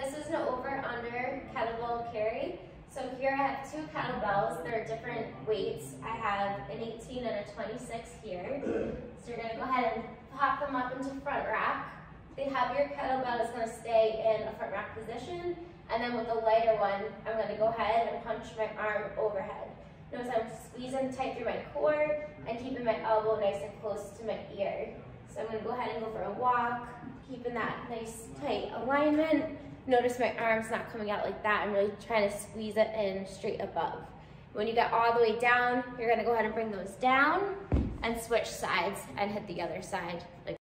This is an over-under kettlebell carry. So here I have two kettlebells. They're different weights. I have an 18 and a 26 here. So you're gonna go ahead and pop them up into front rack. The heavier kettlebell is gonna stay in a front rack position. And then with the lighter one, I'm gonna go ahead and punch my arm overhead. Notice I'm squeezing tight through my core and keeping my elbow nice and close to my ear. So I'm gonna go ahead and go for a walk, keeping that nice tight alignment. Notice my arm's not coming out like that. I'm really trying to squeeze it in straight above. When you get all the way down, you're gonna go ahead and bring those down and switch sides and hit the other side.